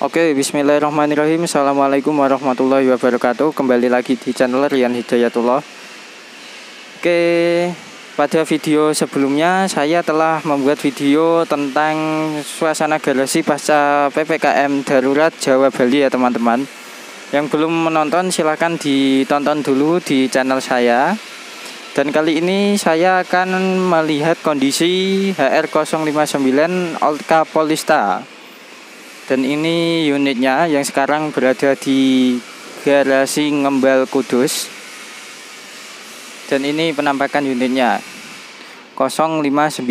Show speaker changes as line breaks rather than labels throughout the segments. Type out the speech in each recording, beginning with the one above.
Oke, bismillahirrahmanirrahim. Assalamualaikum warahmatullahi wabarakatuh. Kembali lagi di channel Rian Hidayatullah. Oke, pada video sebelumnya saya telah membuat video tentang suasana garasi pasca PPKM darurat Jawa Bali ya teman-teman. Yang belum menonton silahkan ditonton dulu di channel saya. Dan kali ini saya akan melihat kondisi HR059 Olka Polista dan ini unitnya yang sekarang berada di garasi Ngembal Kudus. Dan ini penampakan unitnya. 059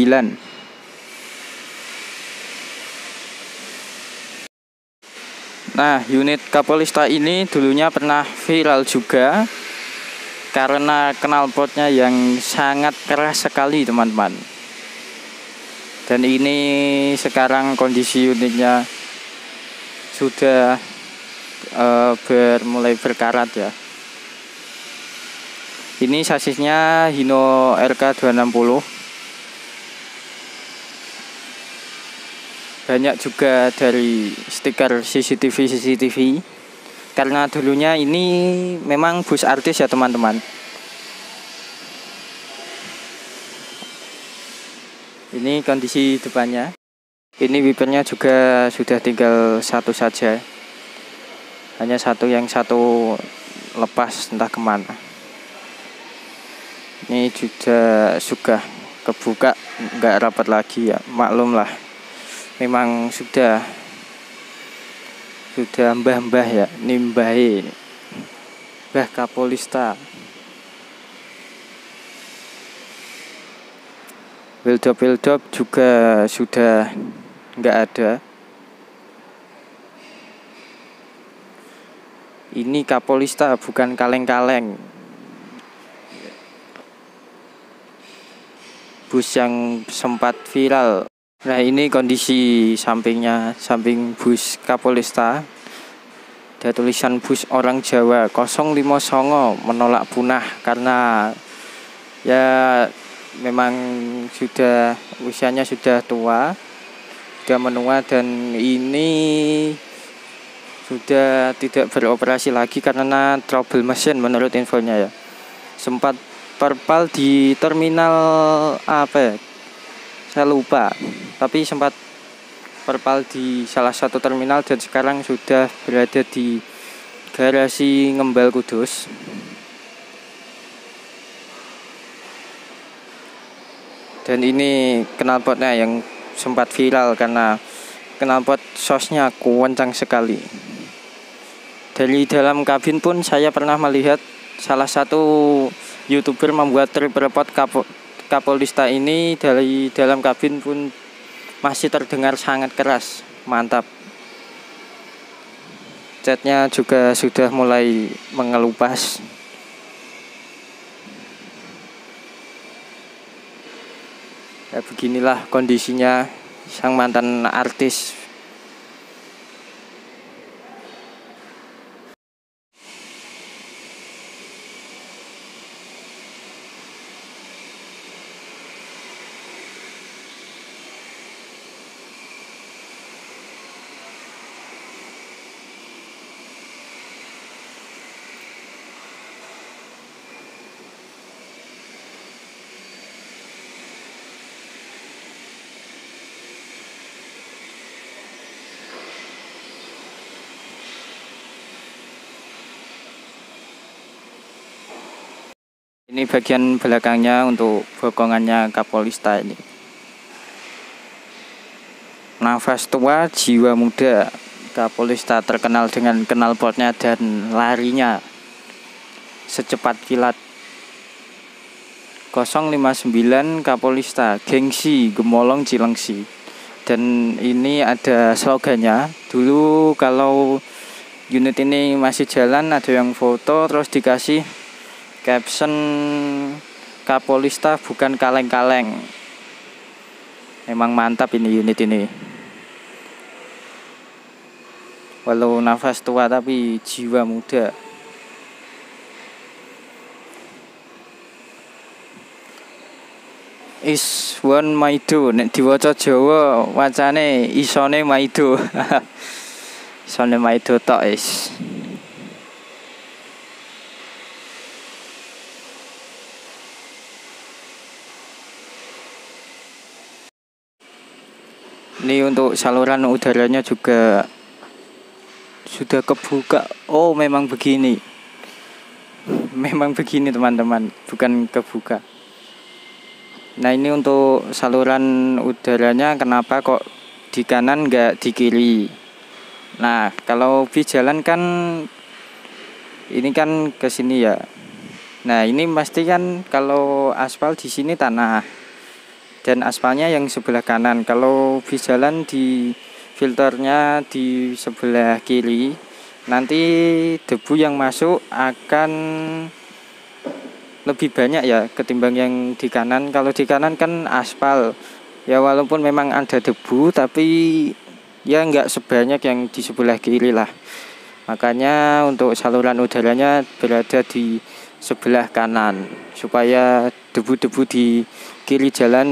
Nah unit Kapolista ini dulunya pernah viral juga karena knalpotnya yang sangat keras sekali teman-teman. Dan ini sekarang kondisi unitnya sudah uh, bermulai berkarat ya. Ini sasisnya Hino RK 260 banyak juga dari stiker CCTV CCTV karena dulunya ini memang bus artis ya teman-teman. Ini kondisi depannya ini wipernya juga sudah tinggal satu saja. Hanya satu yang satu lepas entah ke mana. Ini juga sudah kebuka nggak rapat lagi ya. Maklum lah. Memang sudah sudah mbah-mbah ya. Nimbahe mbah kapolista. Up juga sudah nggak ada. Ini Kapolista bukan kaleng-kaleng. Bus yang sempat viral. Nah ini kondisi sampingnya samping bus Kapolista. Ada tulisan bus orang Jawa 050 menolak punah karena ya memang sudah usianya sudah tua sudah menua dan ini sudah tidak beroperasi lagi karena trouble mesin menurut infonya ya. Sempat perpal di terminal apa ya? Saya lupa tapi sempat perpal di salah satu terminal dan sekarang sudah berada di garasi Ngembal Kudus. Dan ini knalpotnya yang sempat viral karena knalpot sosnya kencang sekali. Dari dalam kabin pun saya pernah melihat salah satu youtuber membuat trip report Kapo, Kapolista ini dari dalam kabin pun masih terdengar sangat keras, mantap. Catnya juga sudah mulai mengelupas. Ya beginilah kondisinya sang mantan artis Ini bagian belakangnya untuk bokongannya Kapolista ini. Nafas tua, jiwa muda. Kapolista terkenal dengan knalpotnya dan larinya secepat kilat. 059 Kapolista, gengsi, gemolong cilengsi. Dan ini ada slogannya. Dulu kalau unit ini masih jalan ada yang foto terus dikasih caption Kapolista bukan kaleng-kaleng. Emang mantap ini unit ini. Walau nafas tua tapi jiwa muda. Is one maido. Nek diwaca Jawa wacane isone maido. Sone maido tok is. Ini untuk saluran udaranya juga sudah kebuka. Oh, memang begini. Memang begini teman-teman, bukan kebuka. Nah, ini untuk saluran udaranya kenapa kok di kanan nggak di kiri? Nah, kalau bis jalan kan ini kan ke sini ya. Nah, ini pasti kan kalau aspal di sini tanah dan aspalnya yang sebelah kanan. Kalau bis jalan di filternya di sebelah kiri, nanti debu yang masuk akan lebih banyak ya ketimbang yang di kanan. Kalau di kanan kan aspal, ya walaupun memang ada debu, tapi ya nggak sebanyak yang di sebelah kiri lah. Makanya untuk saluran udaranya berada di sebelah kanan supaya debu-debu di kiri jalan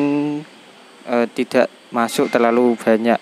e, tidak masuk terlalu banyak.